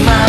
my